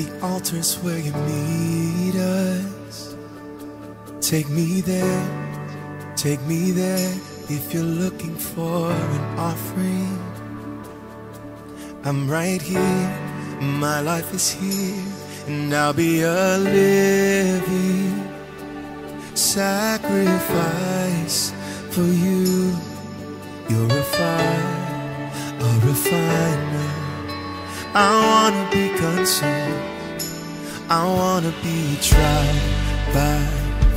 The altar's where you meet us, take me there, take me there. If you're looking for an offering, I'm right here, my life is here, and I'll be a living sacrifice for you. You're a fire, a refiner. I wanna be consumed. I wanna be tried by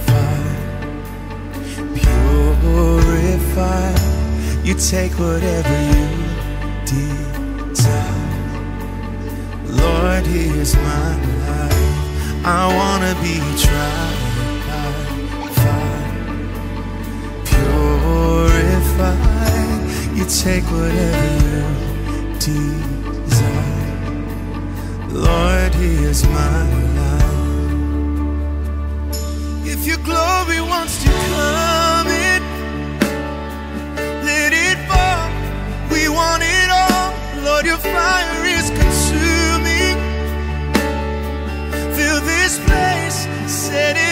fire, purified. You take whatever you desire. Lord, here's my life. I wanna be tried by fire, purified. You take whatever you desire. Lord, He is my life. If your glory wants to come in, let it fall. We want it all. Lord, your fire is consuming. Fill this place, set it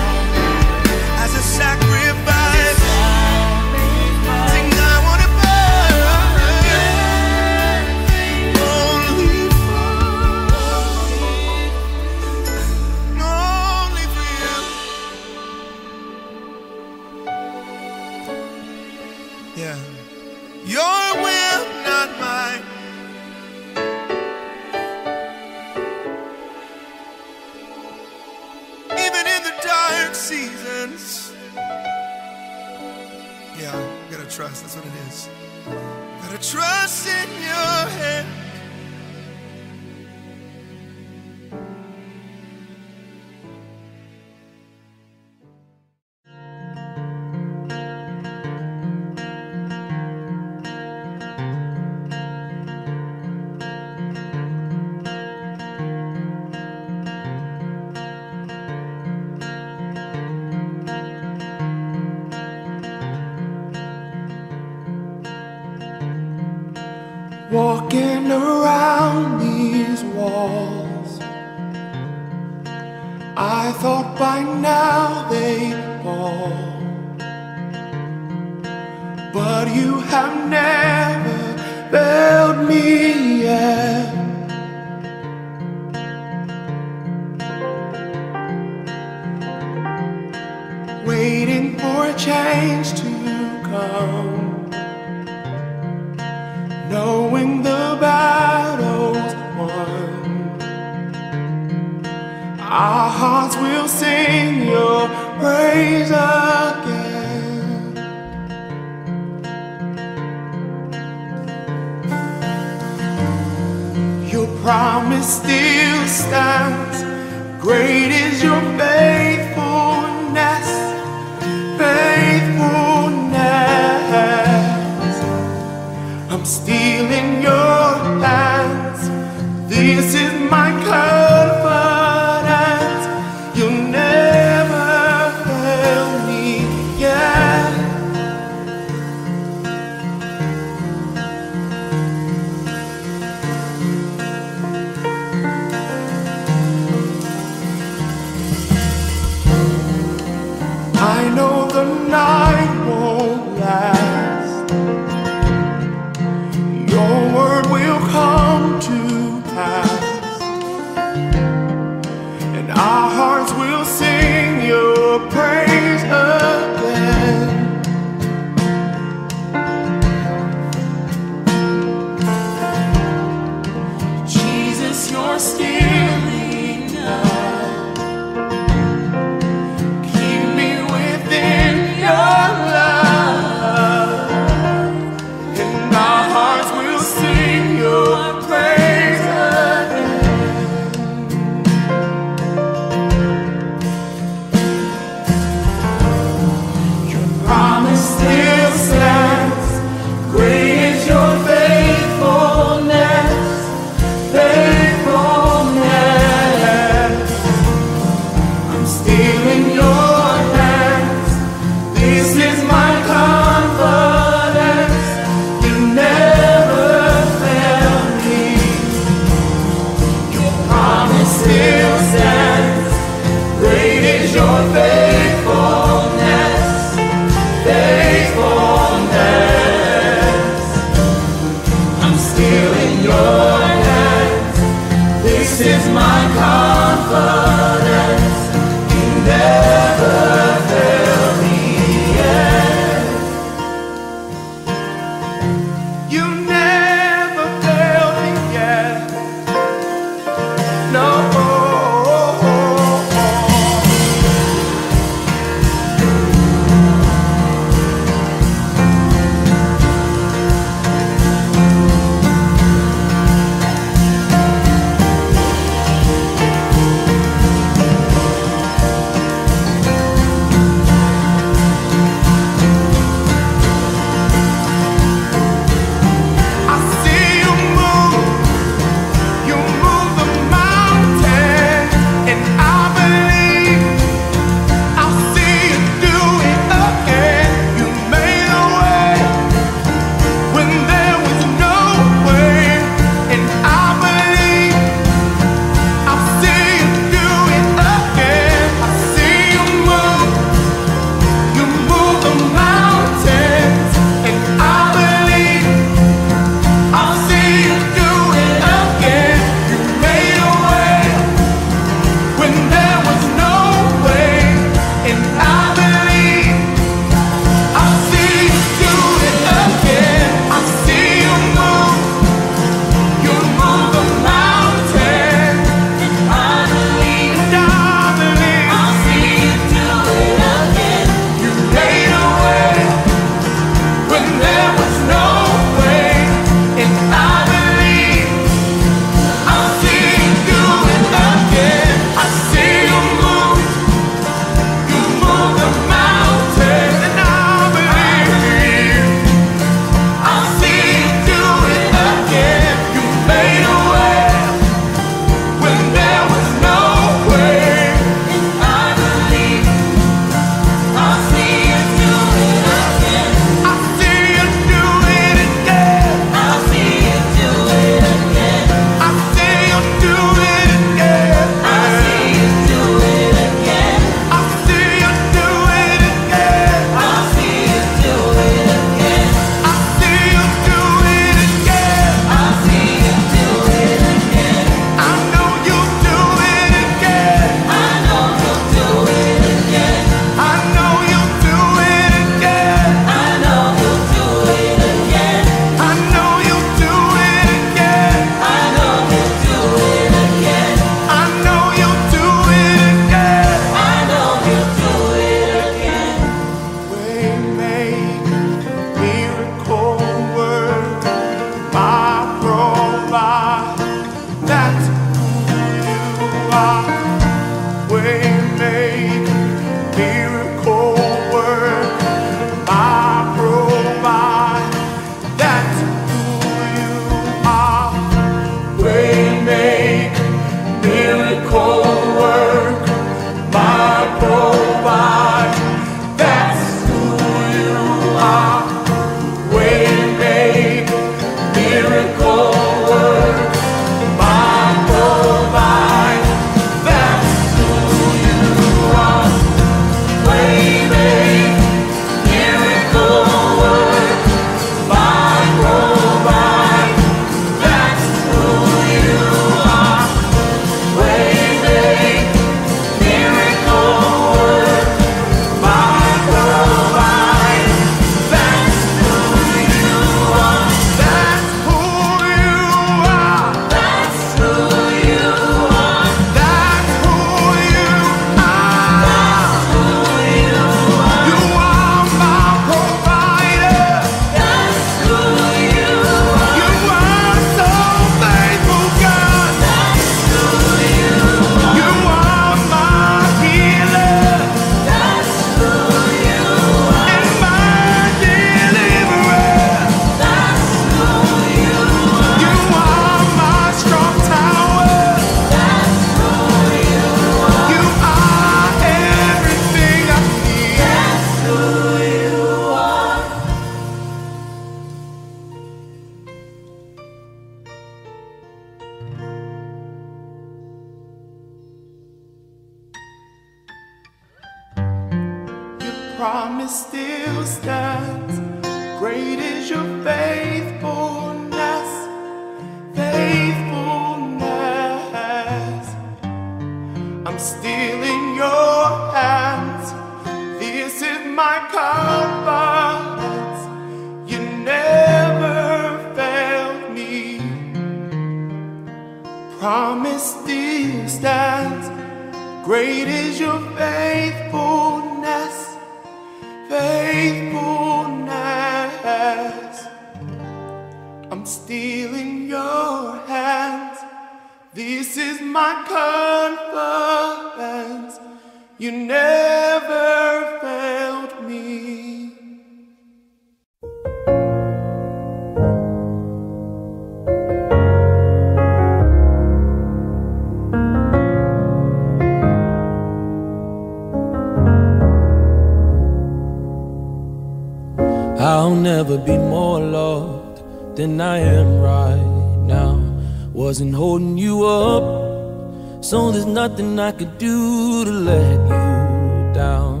wasn't holding you up. So there's nothing I could do to let you down.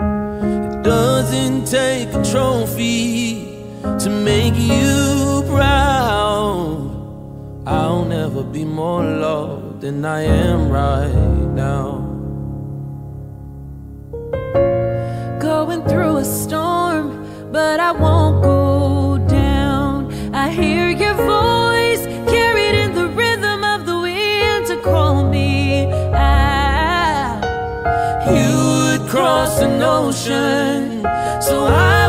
It doesn't take a trophy to make you proud. I'll never be more loved than I am right now. So I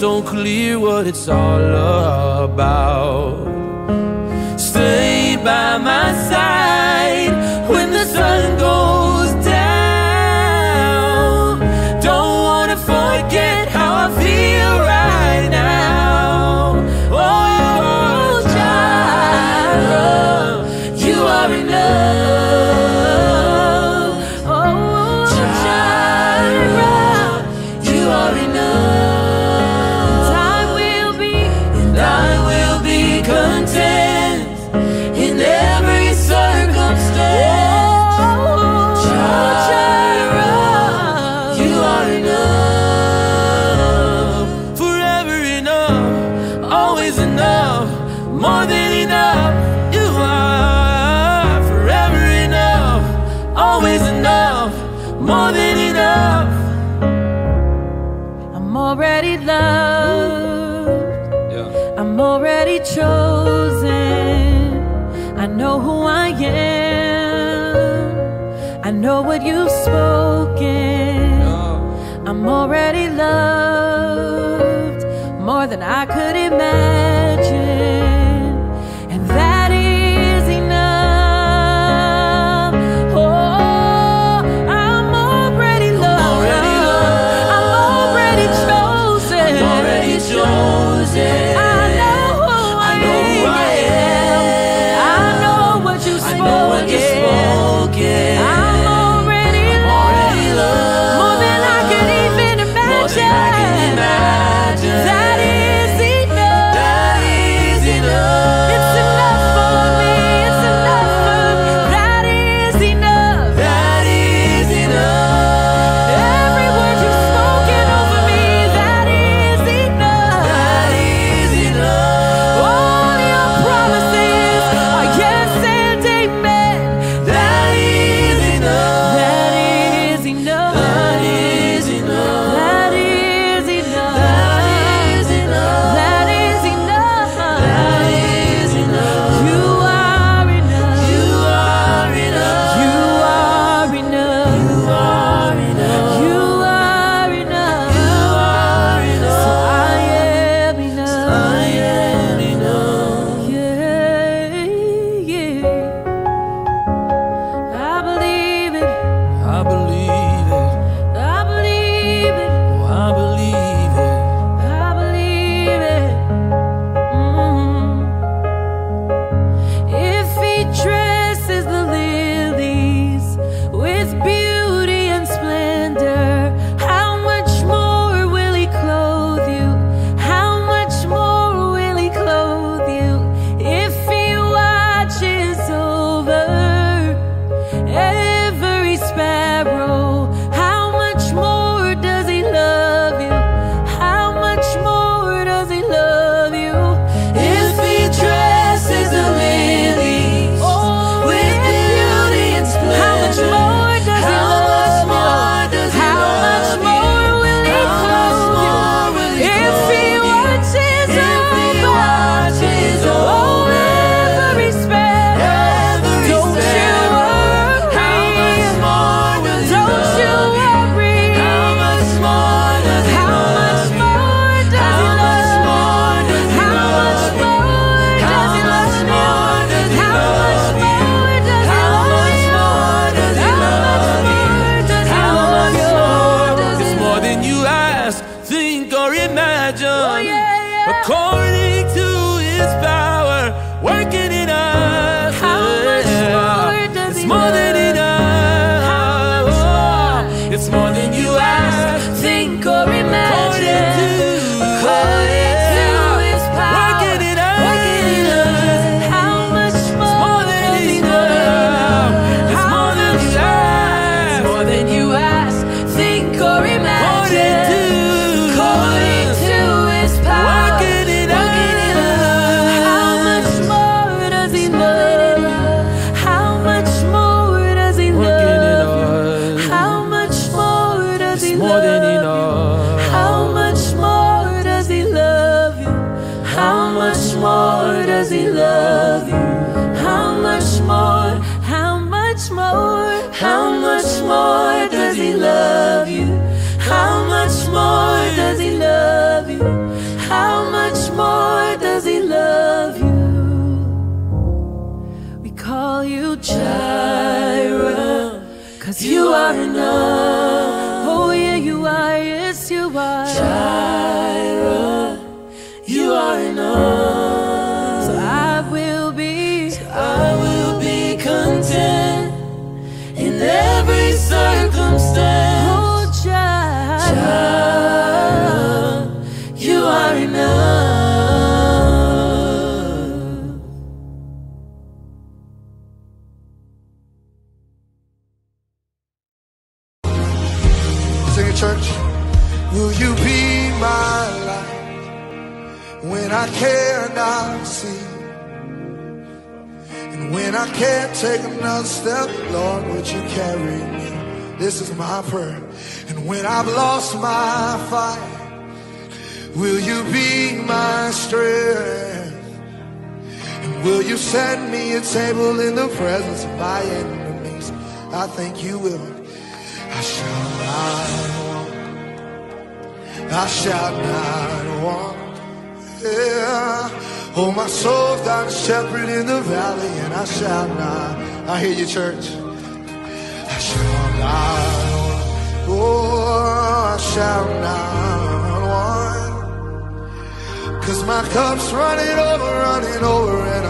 so clear what it's all about. Stay by my side.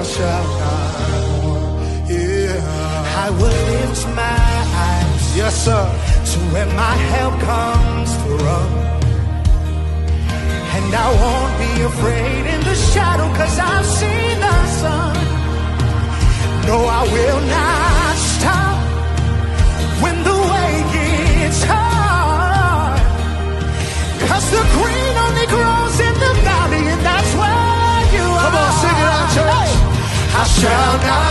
thou not. Yeah. I will lift my eyes. Yes, sir. To where my help comes from. And I won't be afraid in the shadow, cause I've seen the sun. No, I will not stop when the way gets hard. Cause the green shall not.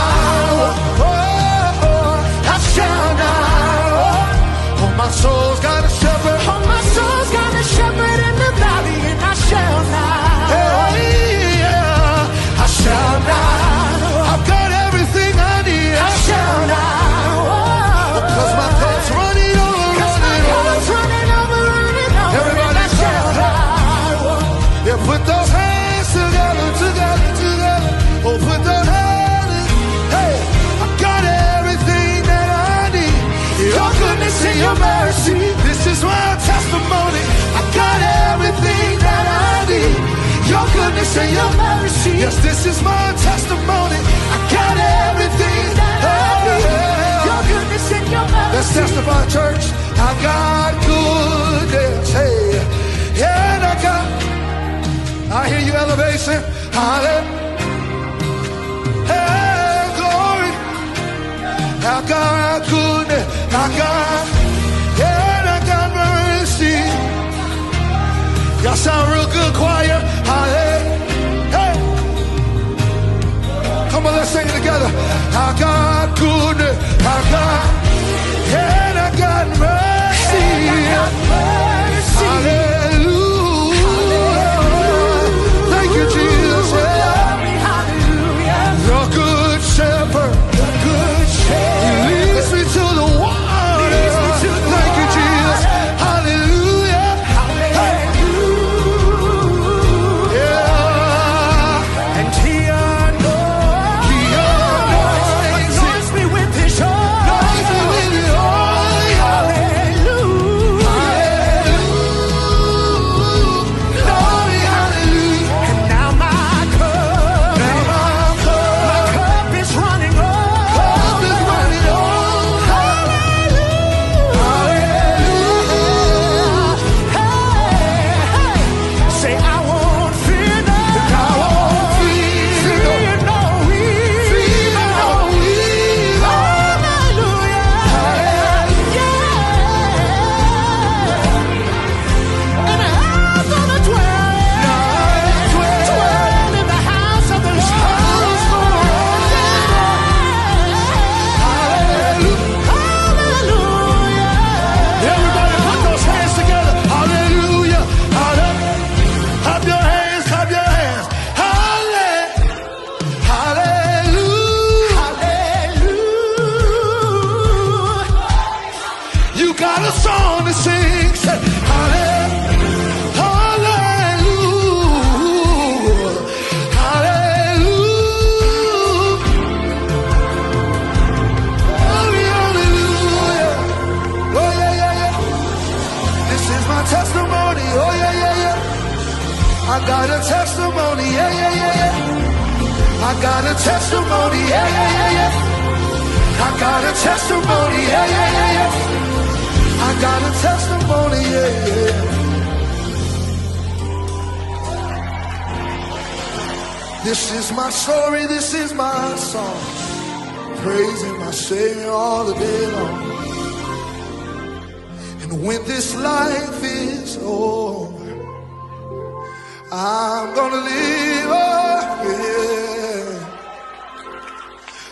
grace your mercy. Yes, this is my testimony. I got everything that I need. Your goodness and your mercy. Let's testify, church. I got goodness. Hey, and I got. I hear you, elevation. Hallelujah. Hey, glory. I got goodness. I got. And I got mercy. Y'all sound real good, choir. Hallelujah. Come on, let's sing it together. I got goodness, I got. and I got mercy. And I got mercy. Hallelujah. This is my story. This is my song. Praising my Savior all the day long. And when this life is over, I'm gonna live again.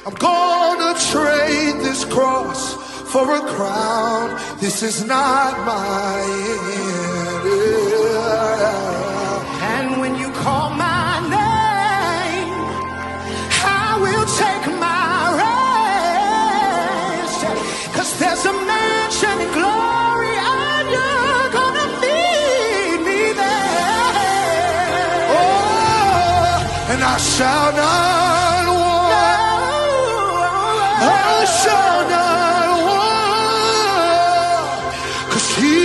I'm gonna trade this cross for a crown. This is not my end. Shall not want. I oh, shall not want. Cause he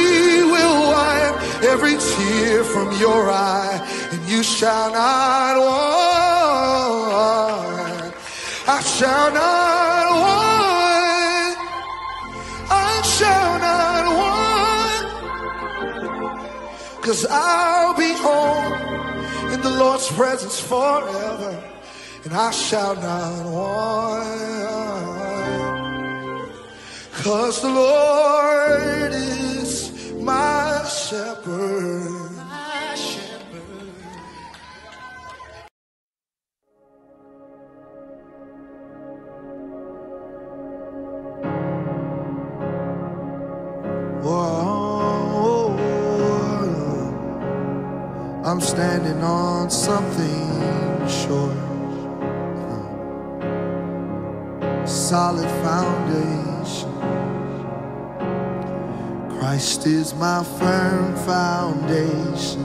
will wipe every tear from your eye, and you shall not want. I shall not want. I shall not want. Cause I'll be home the Lord's presence forever, and I shall not want. Cause the Lord is my shepherd. Whoa, I'm standing on something sure, solid foundation. Christ is my firm foundation,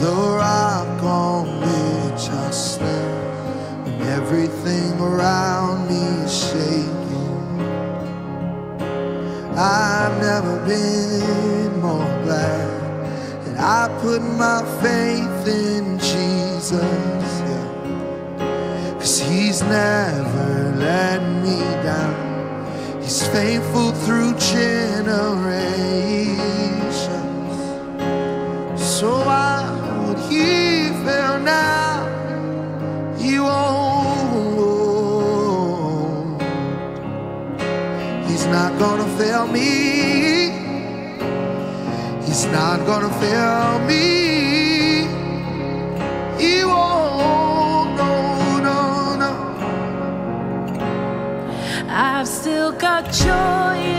the rock on which I stand when everything around me is shaking. I've never been more glad I put my faith in Jesus. Yeah. Cause he's never let me down. He's faithful through generations. So I would he fail now? He won't. He's not gonna fail me. He's not gonna fail me. He won't. No, no, no. I've still got joy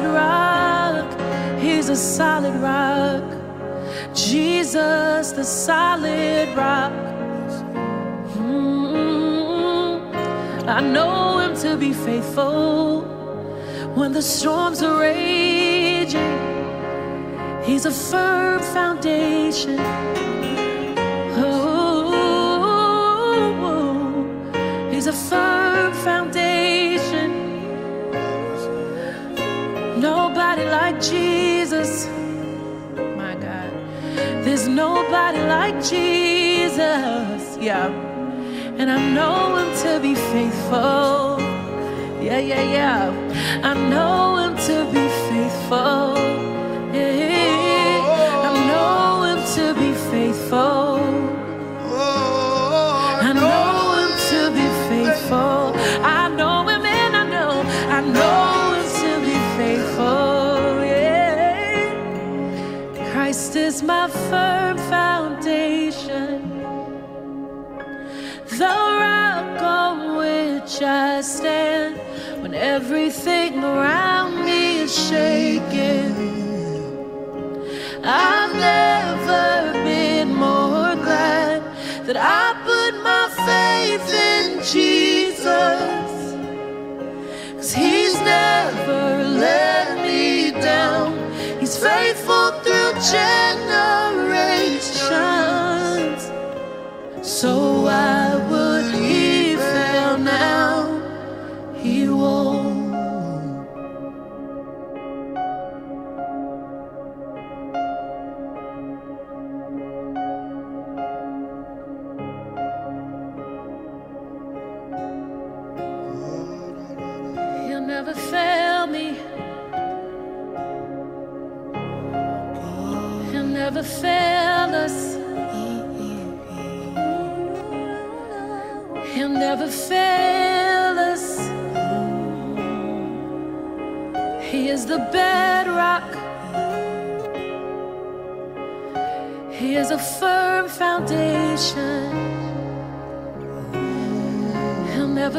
solid rock. He's a solid rock. Jesus, the solid rock. Mm -hmm. I know him to be faithful when the storms are raging. He's a firm foundation. like Jesus. Yeah. And I know him to be faithful. Yeah, yeah, yeah. I know him to be faithful. Just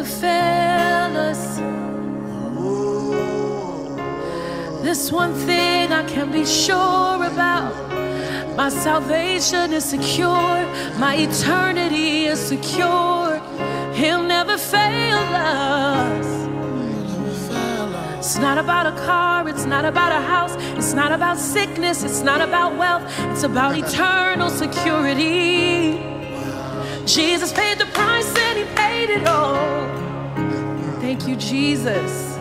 Fail us. This one thing I can be sure about. My salvation is secure, my eternity is secure. He'll never fail us. It's not about a car, it's not about a house, it's not about sickness, it's not about wealth, it's about eternal security. Jesus paid paid it all. Thank you, Jesus.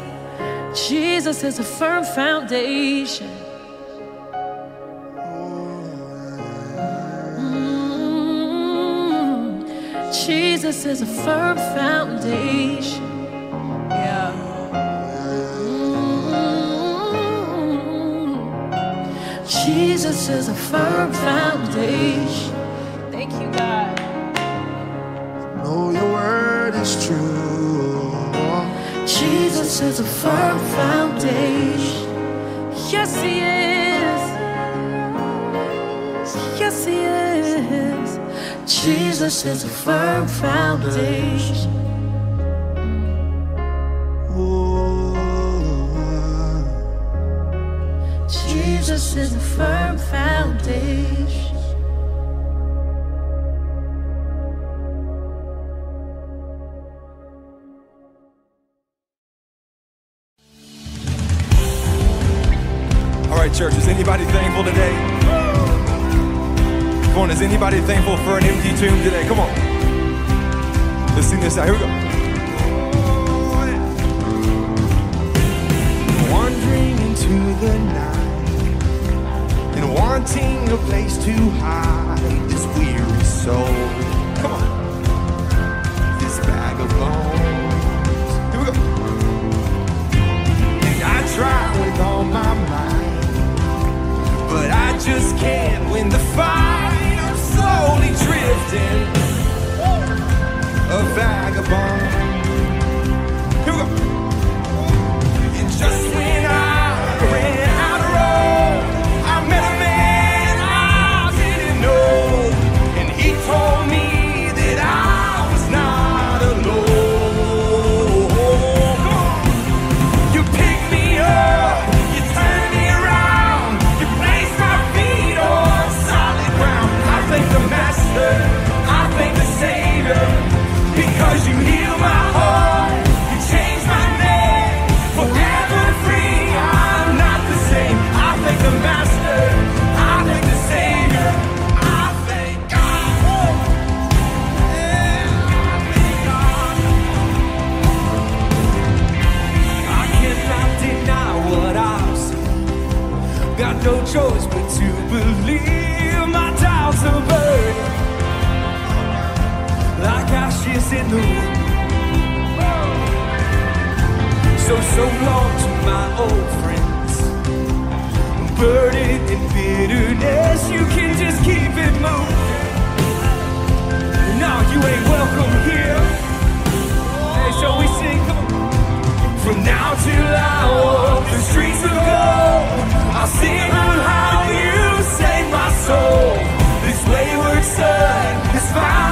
Jesus is a firm foundation. Mm. Jesus is a firm foundation. Yeah. Mm. Jesus is a firm foundation. Jesus is a firm foundation. on, is anybody thankful for an empty tomb today? Come on. Let's sing this out. Here we go. Wandering into the night and wanting a place to hide this weary soul. Come on, this bag of bones. Here we go. And I try with all my might, but I just can't win the fight slowly drifting, a vagabond. so long to my old friends. Burden and bitterness, you can just keep it moving. No, you ain't welcome here. Hey, shall we sing? Come on. From now till I walk the streets of gold, I'll sing on how you saved my soul. This wayward son, this fire.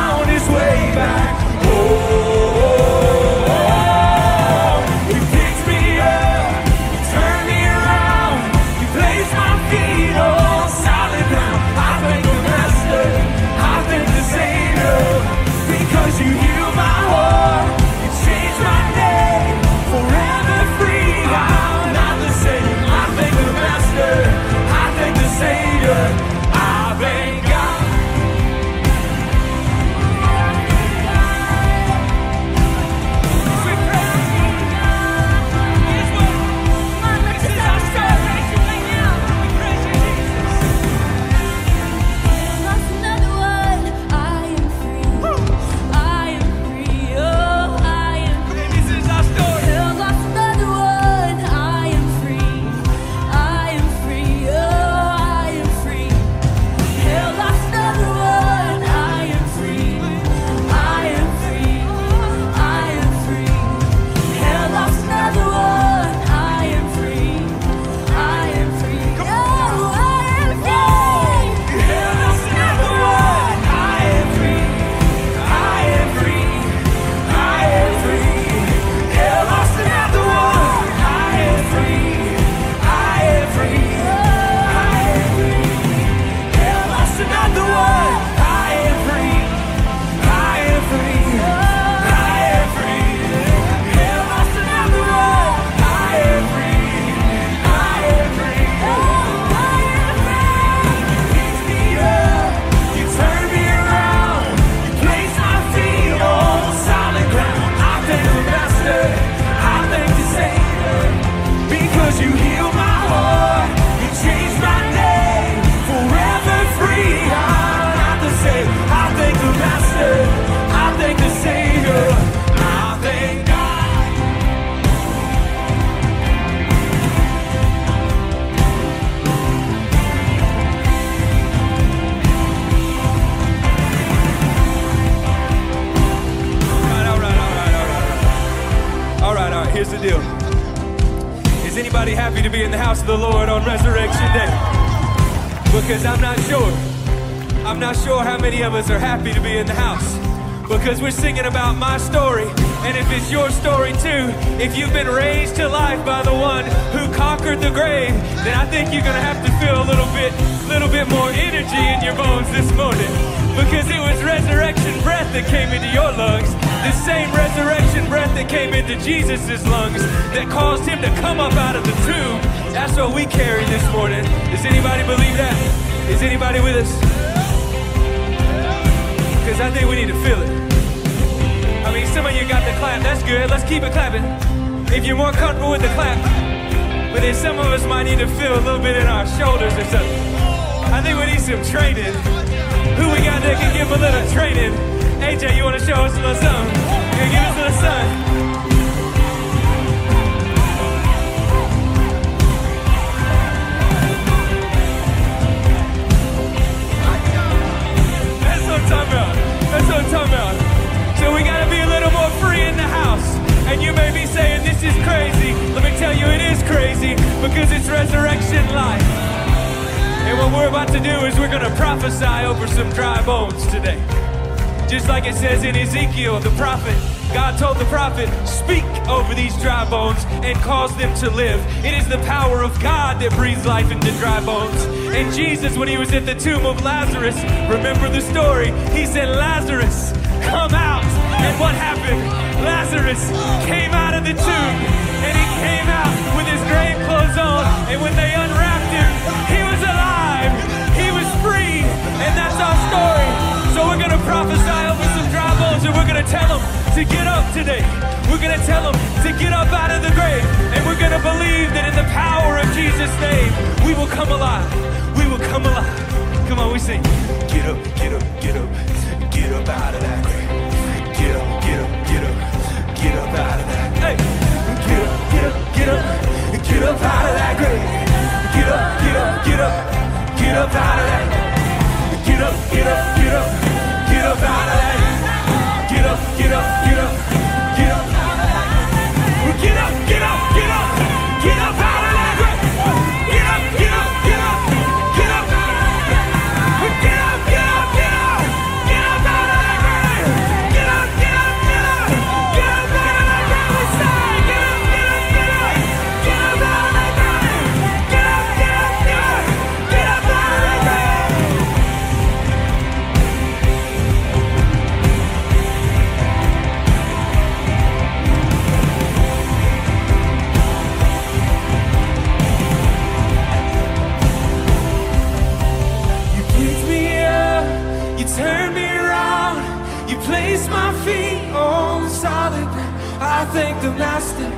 thank the Master,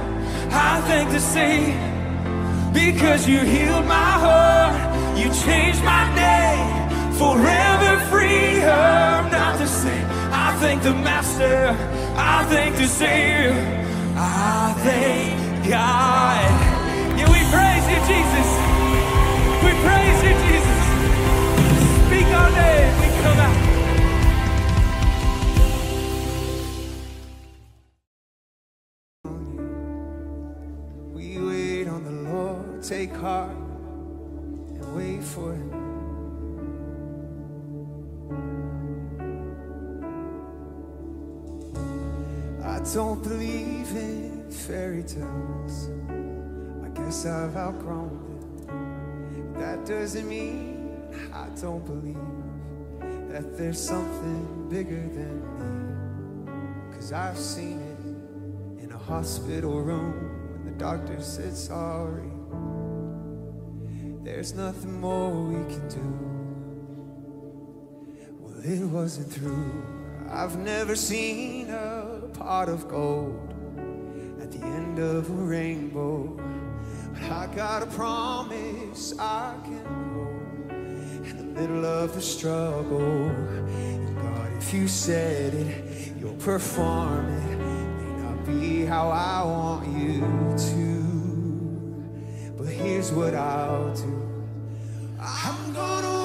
I thank the Savior, because you healed my heart, you changed my name, forever free, I'm not the same. I thank the Master, I thank the Savior, I thank God. Yeah, we praise you, Jesus. We praise you, Jesus. Speak our name, we come out. take heart and wait for Him. I don't believe in fairy tales. I guess I've outgrown them. That doesn't mean I don't believe that there's something bigger than me. Cause I've seen it in a hospital room when the doctor said sorry. There's nothing more we can do. Well, it wasn't through. I've never seen a pot of gold at the end of a rainbow. But I got a promise I can hold in the middle of the struggle. And God, if you said it, you'll perform it. May not be how I want you to here's what I'll do. I'm gonna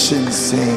nations sing.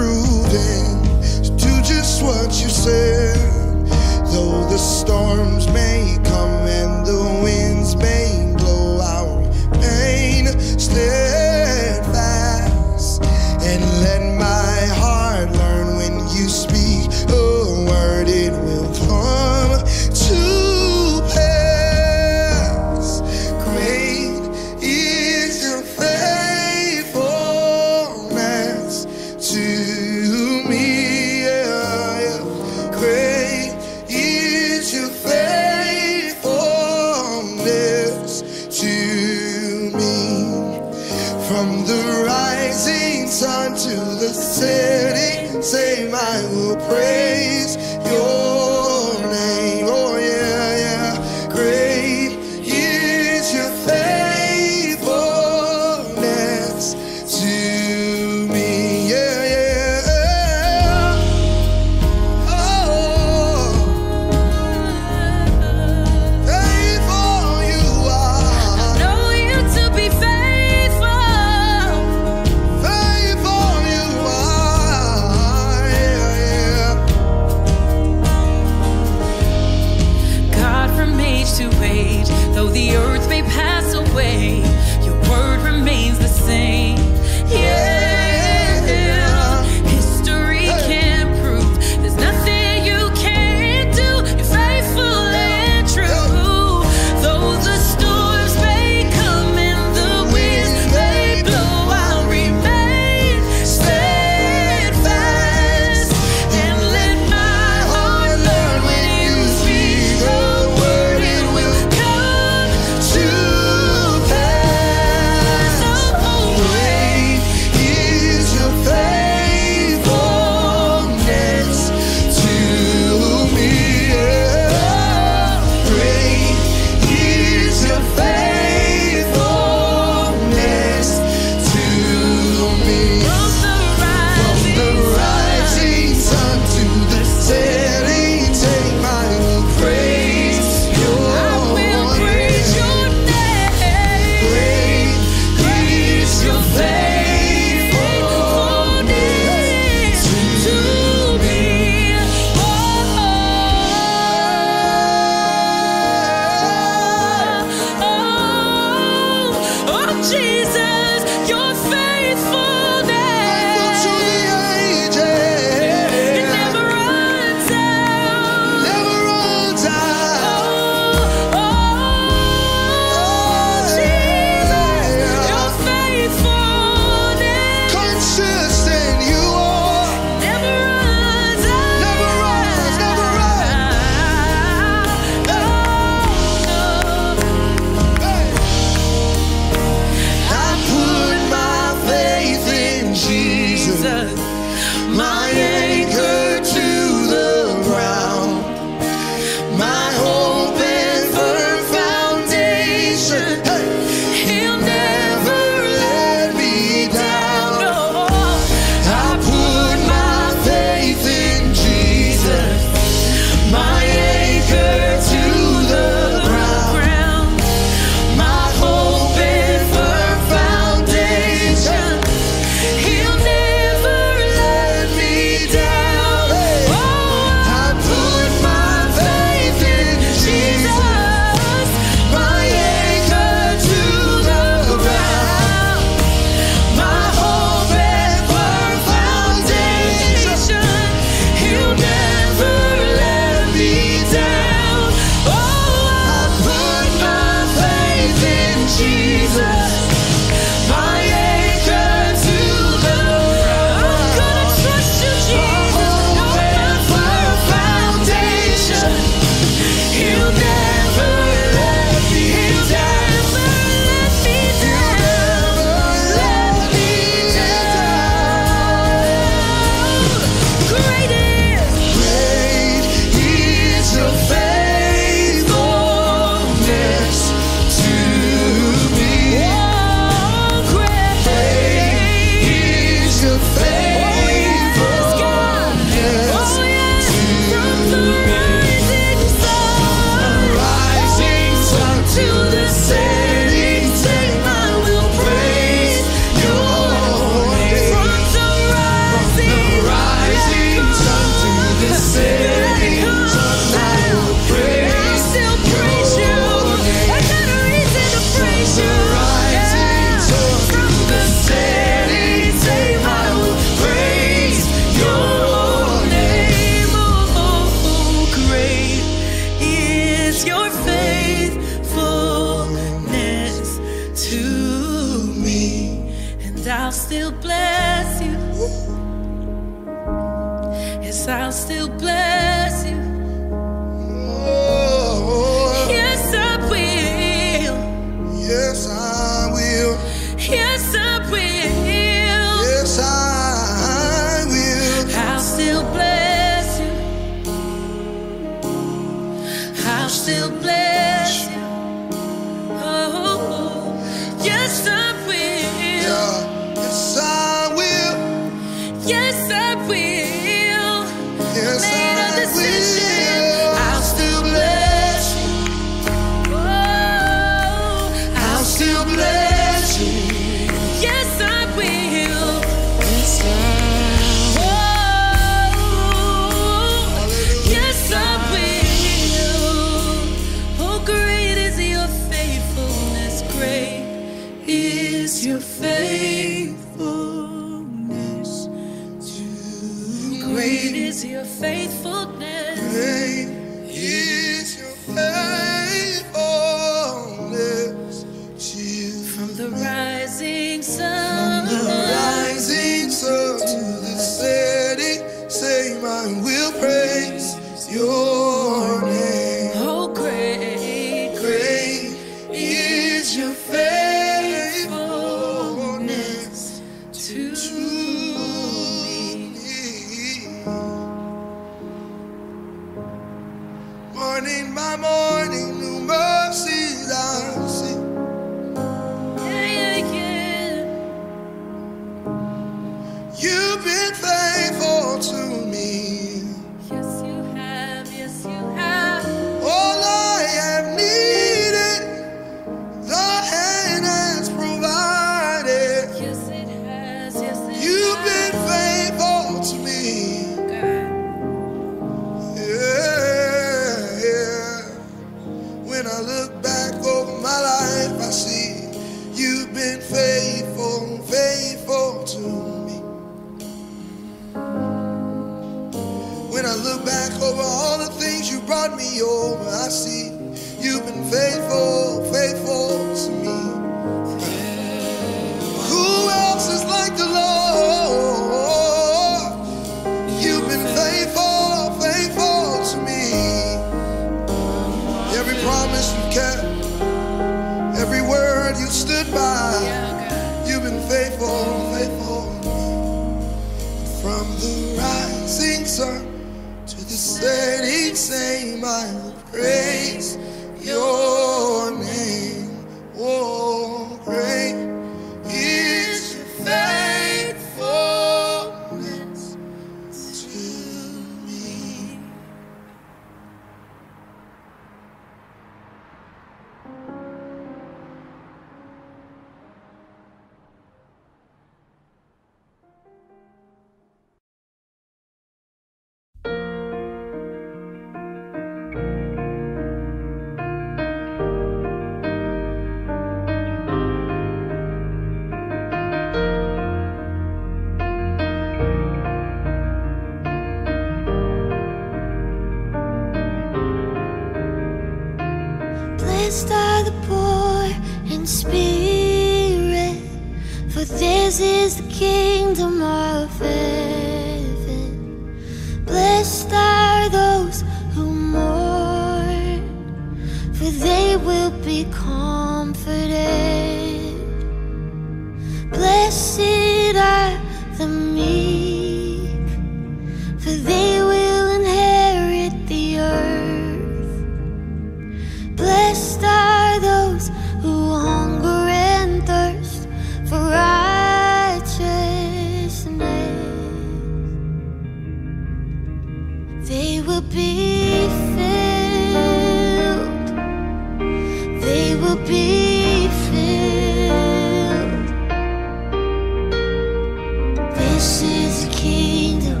This is a kingdom,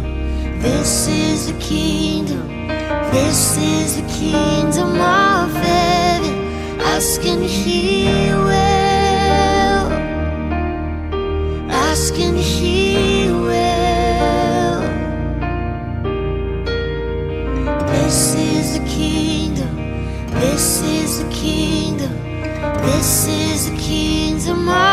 this is a kingdom, this is a kingdom of heaven. Asking, he will, Asking, he will. This is a kingdom, this is a kingdom, this is a kingdom of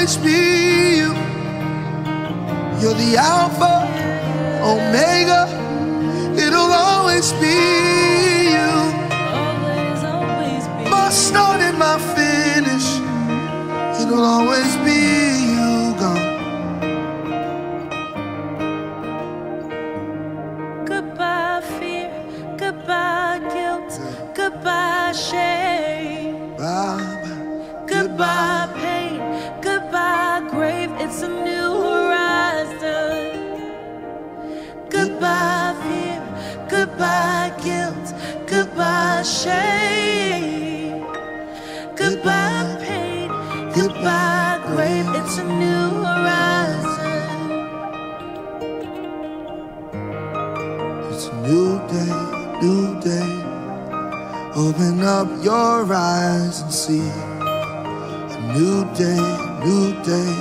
always be you. You're the Alpha, Omega. It'll always be you. Always, always be. My start and my finish. It'll always shame. Goodbye, pain. Goodbye, grave. It's a new horizon. It's a new day, new day. Open up your eyes and see. A new day, new day.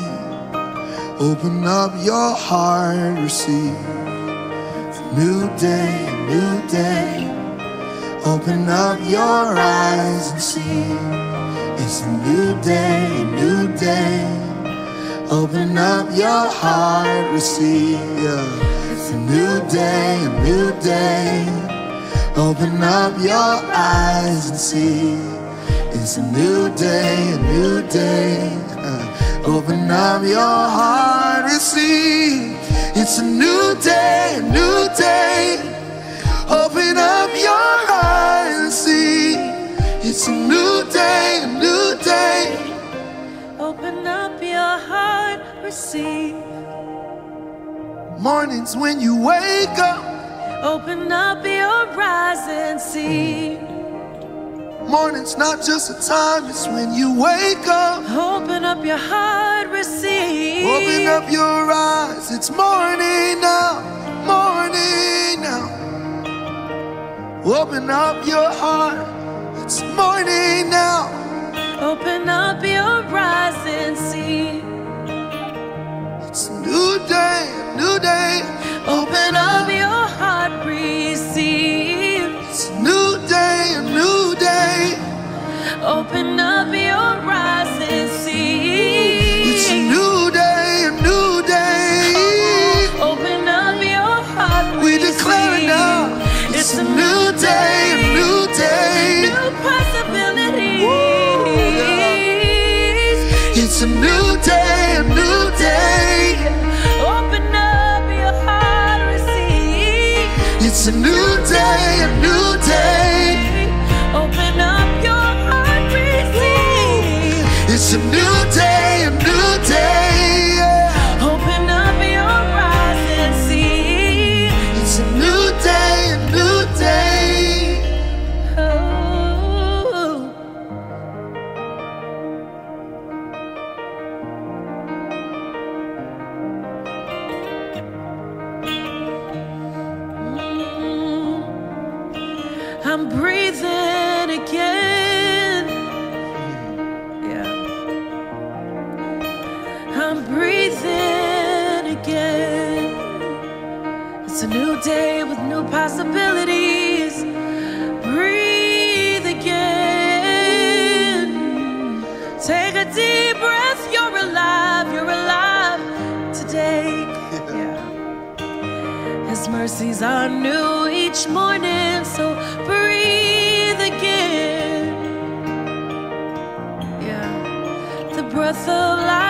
Open up your heart, and receive. A new day, new day. Open up your eyes and see. It's a new day, new day. Open up your heart, receive. It's a new day, a new day. Open up your eyes and see. It's a new day, a new day. Uh, open up your heart see. It's a new day, a new day. Open up your eyes and see. It's a new day, a new day. Open up your heart, receive. Mornings when you wake up. Open up your eyes and see. Morning's not just a time, it's when you wake up. Open up your heart, receive. Open up your eyes, it's morning now, morning now. Open up your heart, it's morning now. Open up your eyes and see. It's a new day, a new day. Open up your heart, receive. It's a new day, a new day. Open up your eyes and see. A new mercies are new each morning, so breathe again. Yeah. The breath of life,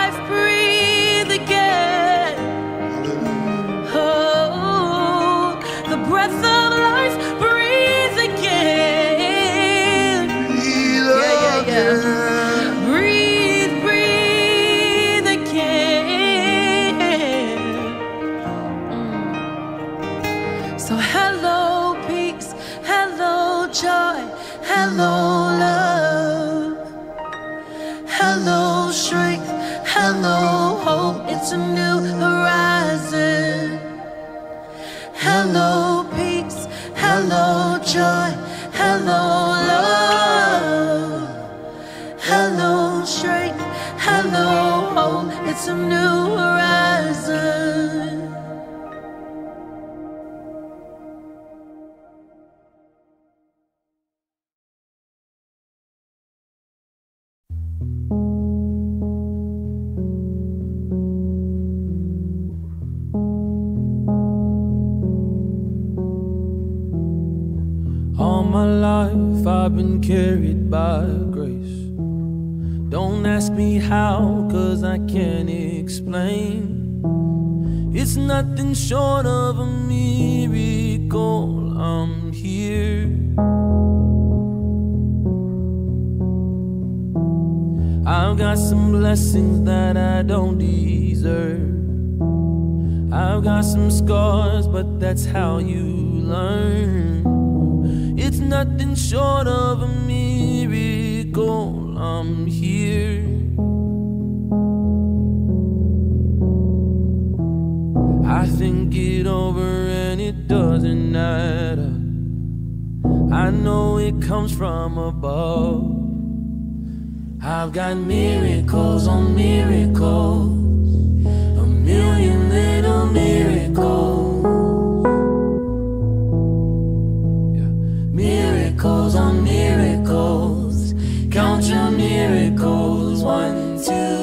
life I've been carried by grace. Don't ask me how, cause I can't explain. It's nothing short of a miracle. I'm here. I've got some blessings that I don't deserve. I've got some scars, but that's how you learn. Nothing short of a miracle. I'm here. I think it over and it doesn't up. I know it comes from above. I've got miracles on miracles, a million little miracles. Miracles on miracles, count your miracles. One, two,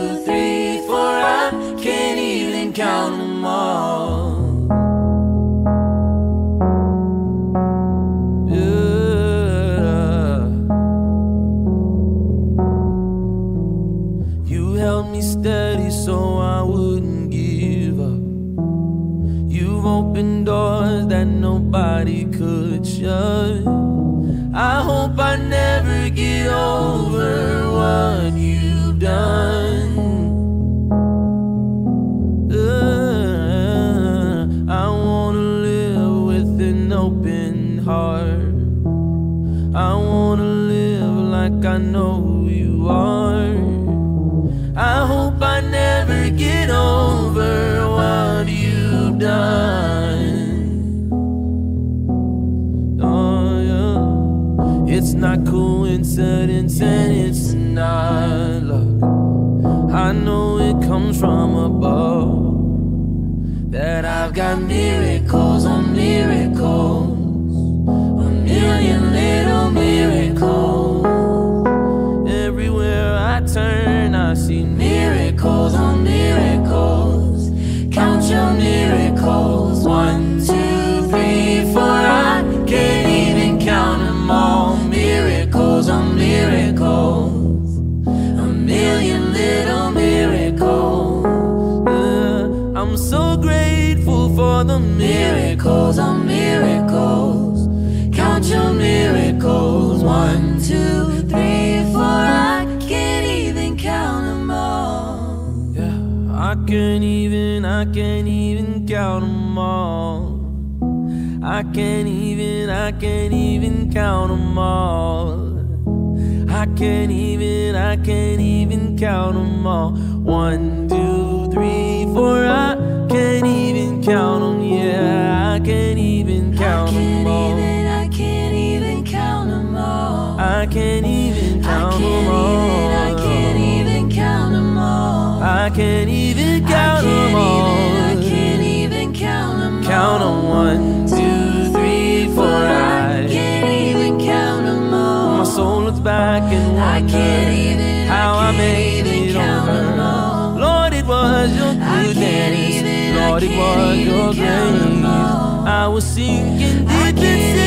and it's not luck. I know it comes from above. That I've got miracles on miracles, a million little miracles. Count them all. I can't even, I can't even count them all. I can't even, I can't even count them all. One, two, three, four. I can't even count them. Yeah, I can't even count them all. I can't even count them all. I can't even count them all. count on one, two, three, four. I, can't even count them all. My soul looks back and wonder I can't even, how I, I made it count them. all. Lord, it was your goodness. Lord, it was your grace. I was sinking deep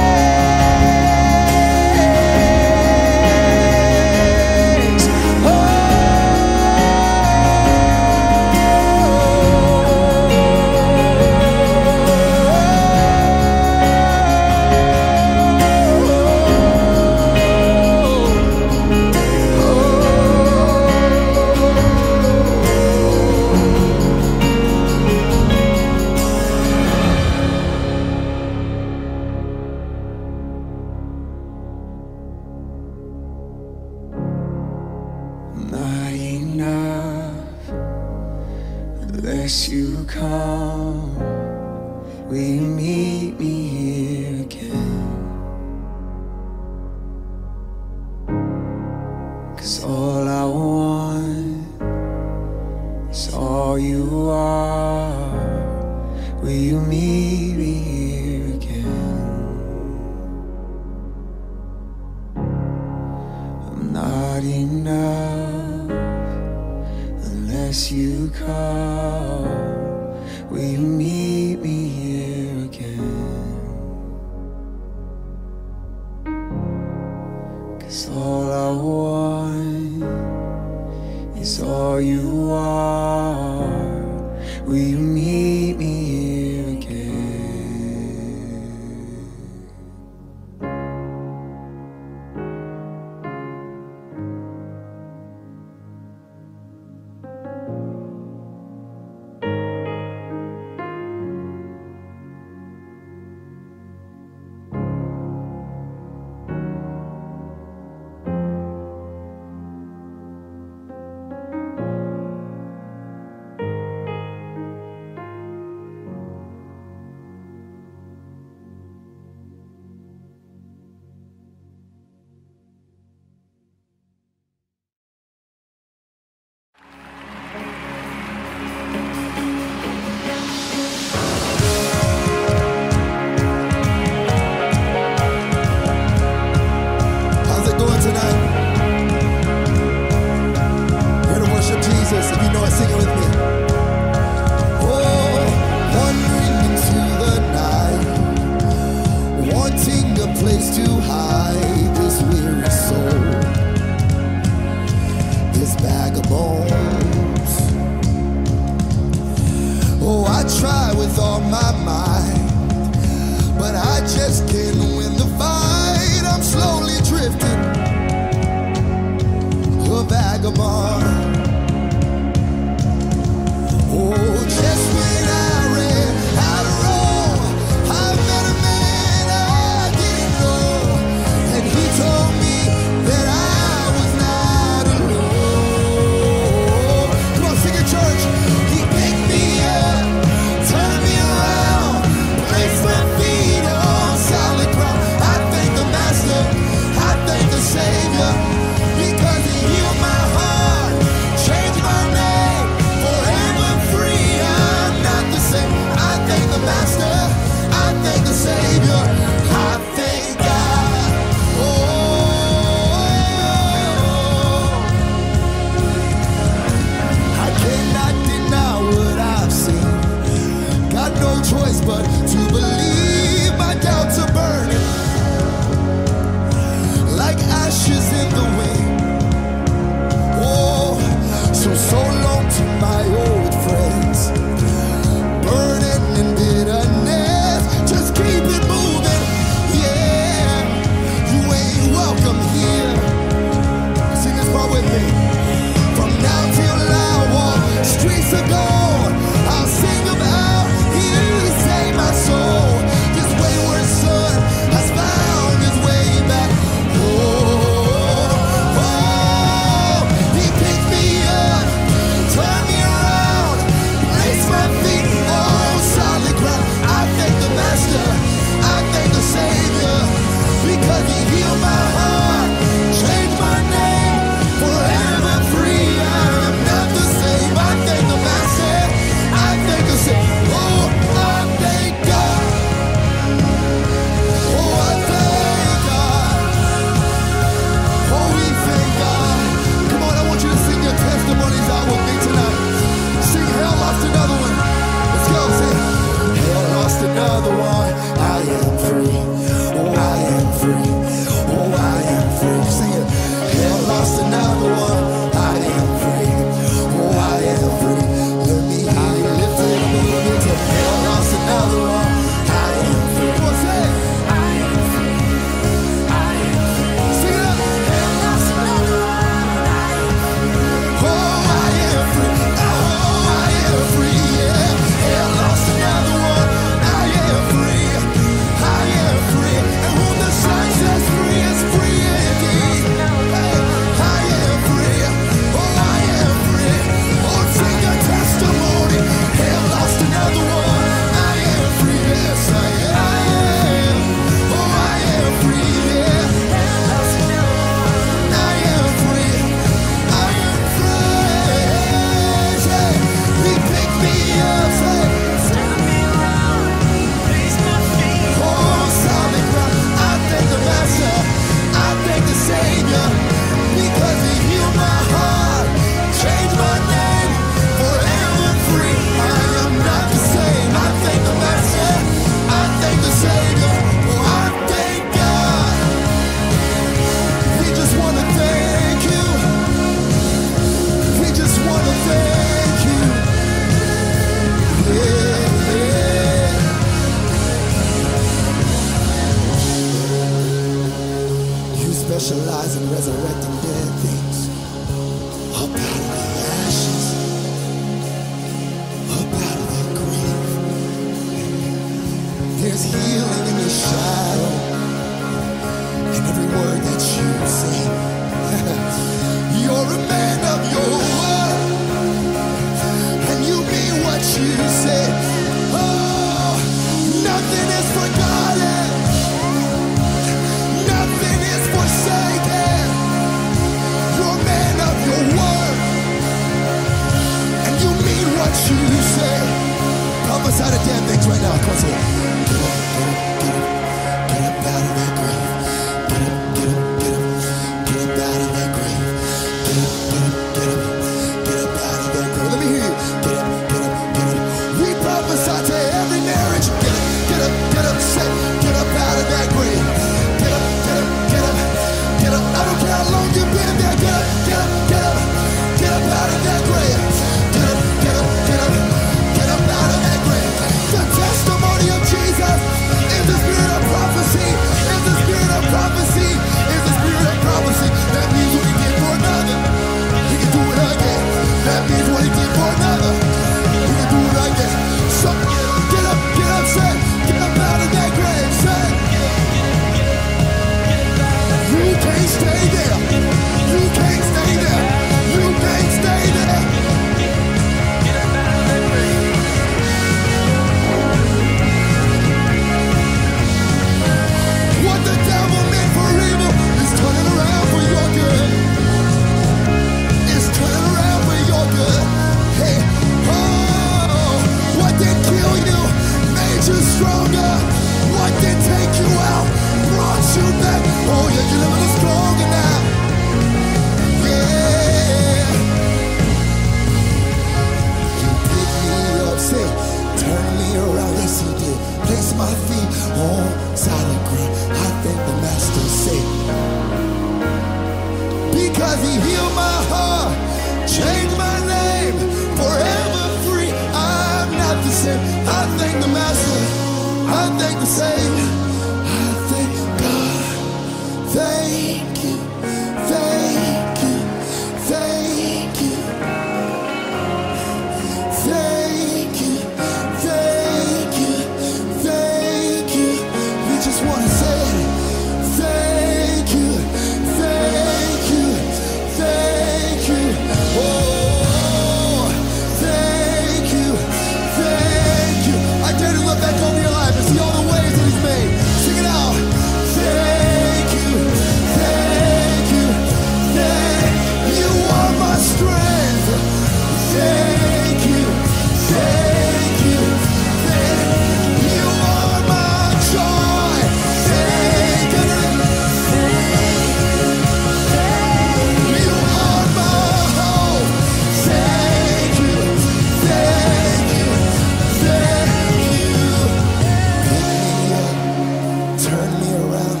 Turn me around.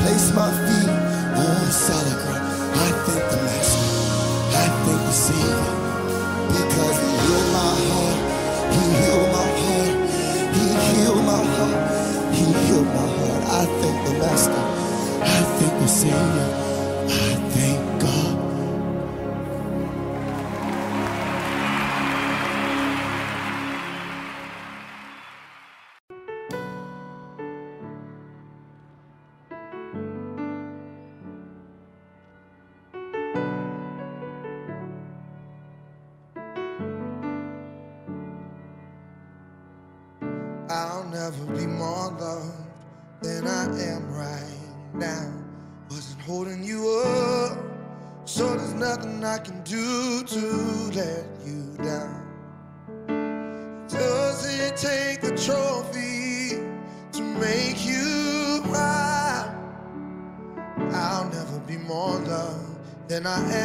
Place my feet on solid ground. I thank the Master. I thank the Savior. Because he healed my heart. He healed my heart. He healed my heart. He healed my heart. I thank the Master. I thank the Savior. I thank I am.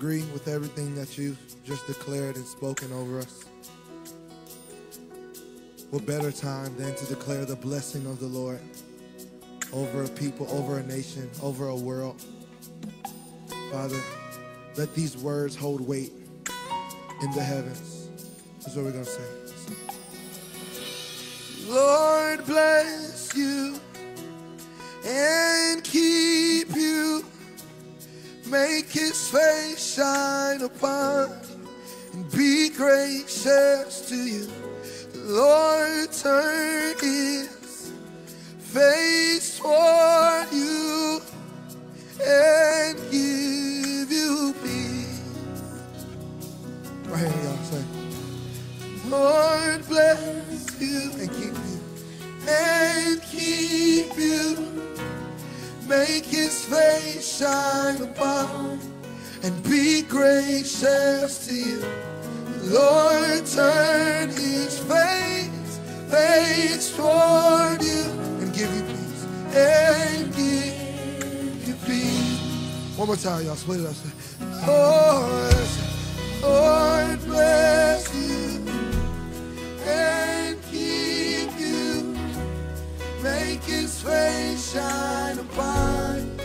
Agree with everything that you've just declared and spoken over us. What better time than to declare the blessing of the Lord over a people, over a nation, over a world? Father, let these words hold weight in the heavens. That's what we're going to say. Lord bless you and keep you. Make his face shine upon you and be gracious to you. The Lord turn his face toward you and give you peace. Right here, y'all say. Lord bless you and keep you and keep you. Make his face shine upon and be gracious to you. Lord, turn his face, face toward you and give you peace. And give you peace. One more time, y'all. Split it up. Lord, Lord bless you and Make his face shine upon.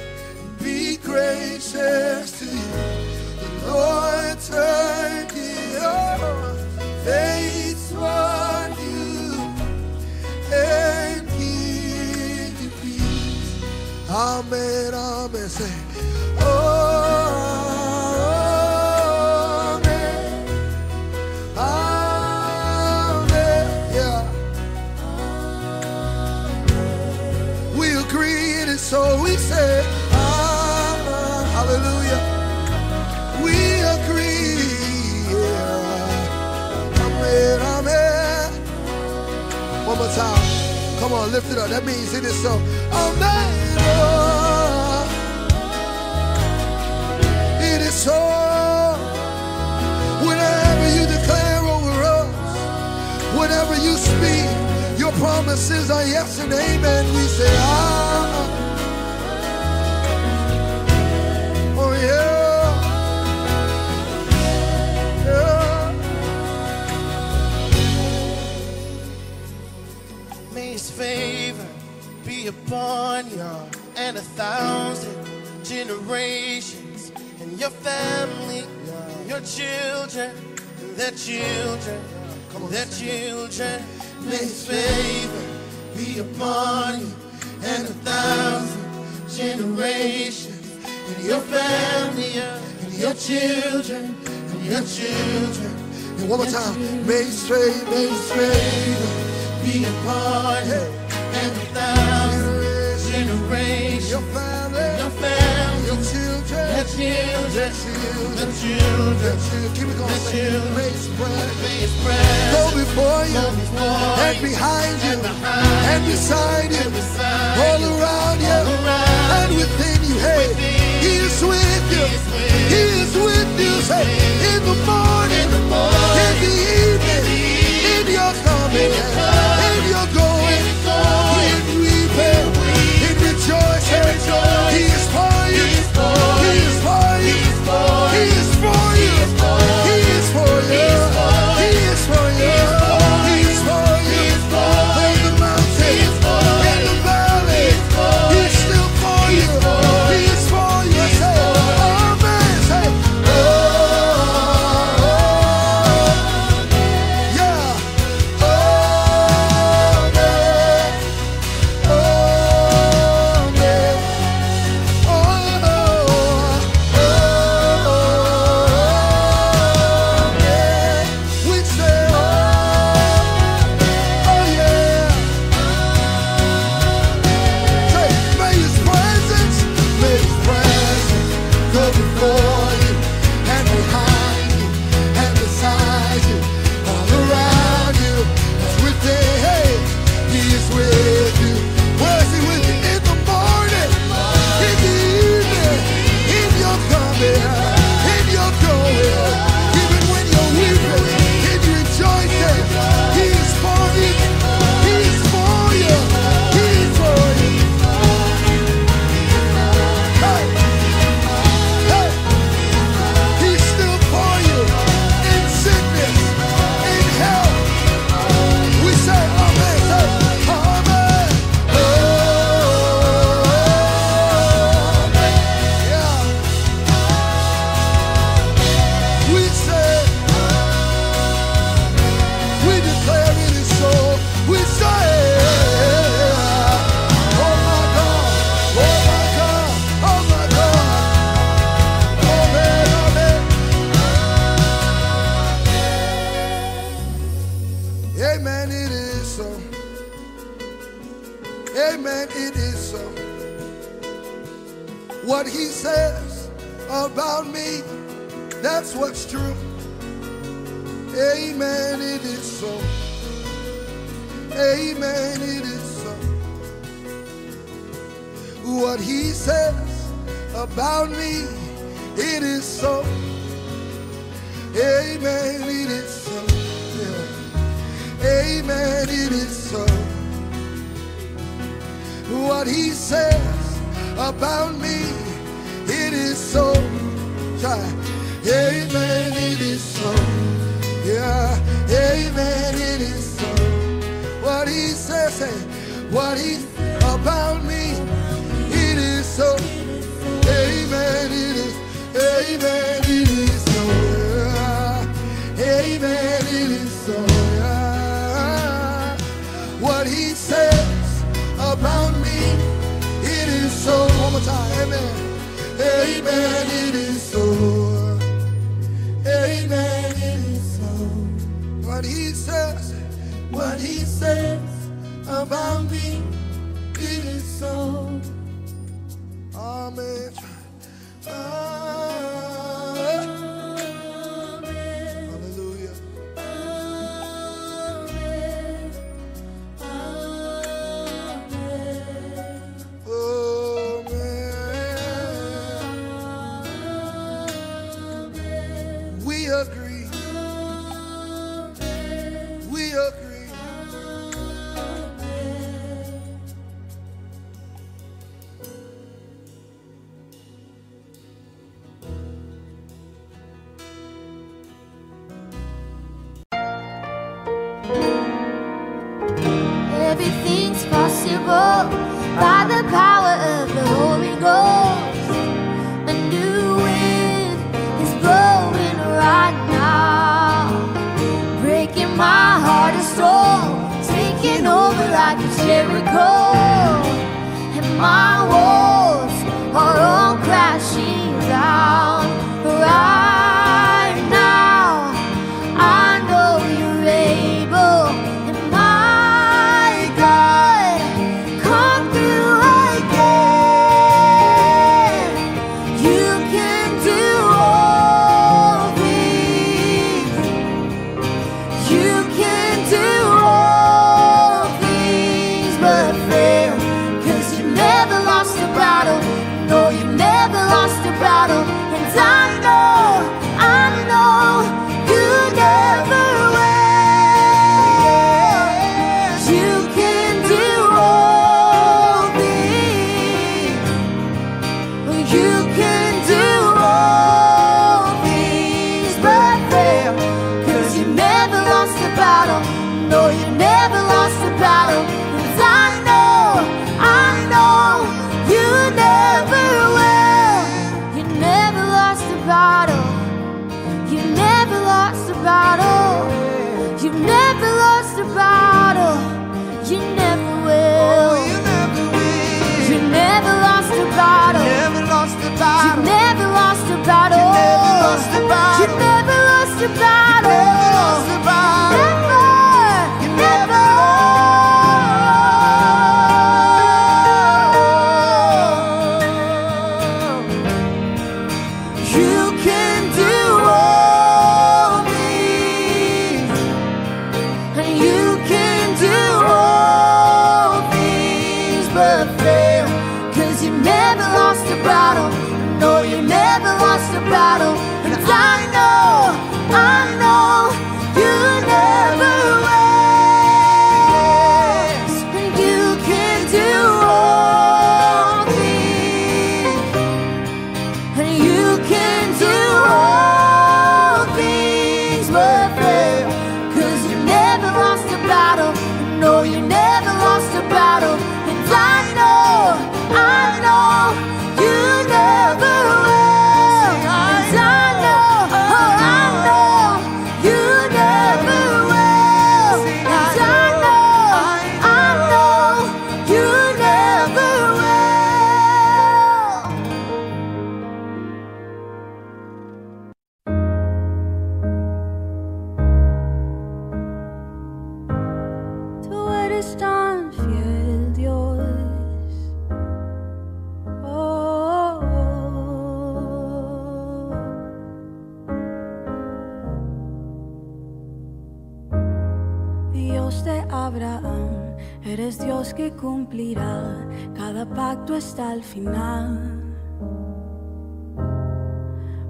Be gracious to you. The Lord turn his face toward you and give you peace. Amen, amen. Say, oh, We say. Hallelujah. We agree. Amen. Amen. One more time. Come on, lift it up. That means it is so. Amen. It is so. Whatever you declare over us, whatever you speak, your promises are yes and amen. We say, ah. May His favor be upon you and a thousand generations and your family, your children, their children, and their children. May His favor be upon you and a thousand generations and your family and your children and your children. And one more time, may stray, may stray, be a part and a thousand generations. Your family, your family, your children, your children, your children, your children. Keep it going, children. May spread, may spread. Go before you, go before and behind you, and, behind and beside you, and all around you, around and within you. Hey. Within he is with you. He is with you. Say, in the morning, in the evening, in your coming, in your going, in weeping, in rejoicing. He is for you. He is for you.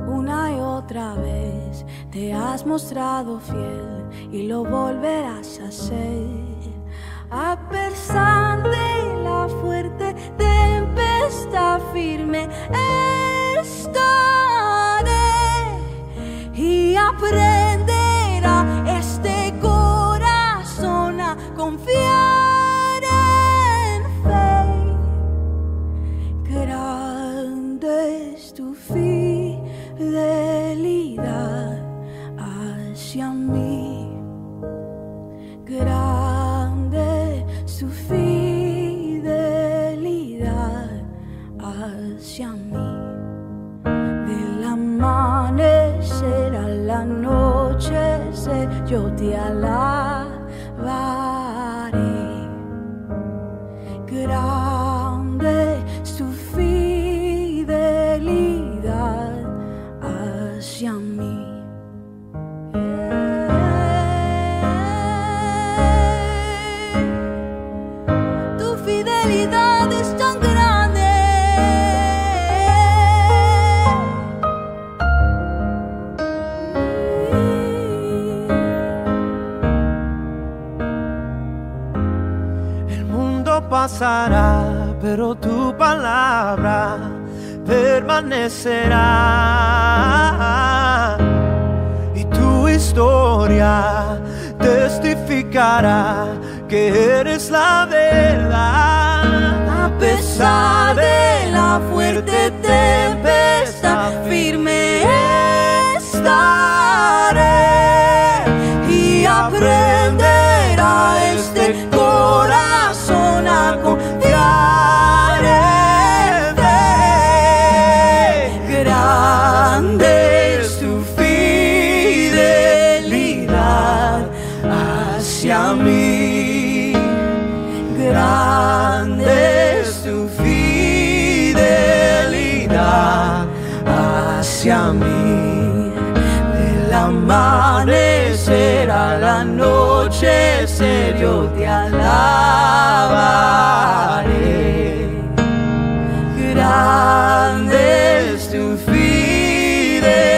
Una y otra vez te has mostrado fiel y lo volverás a ser. A pesar de la fuerte tempestad firme, estaré y aprenderé. pasará, pero tu palabra permanecerá. Y tu historia testificará que eres la verdad. A pesar de la fuerte tempestad, firme estaré y aprenderé. confiaré. Ve, grande es tu fidelidad hacia mí. Grande es tu fidelidad hacia mí. Del amanecer a la noche noche, Señor, te alabaré. Grande es tu fidelidad.